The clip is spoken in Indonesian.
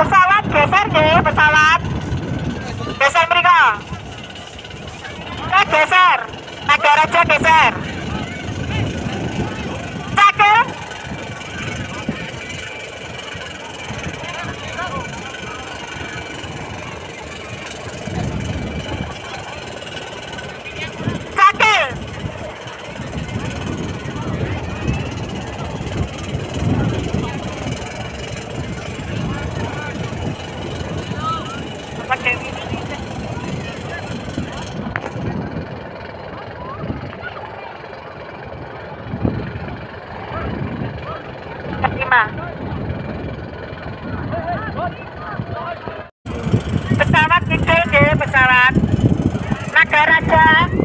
pesawat geser deh pesawat. Geser mereka. Nah, geser. Negara aja geser. Terima. Pesawat deh pesawat. Nagaraja, Nagaraja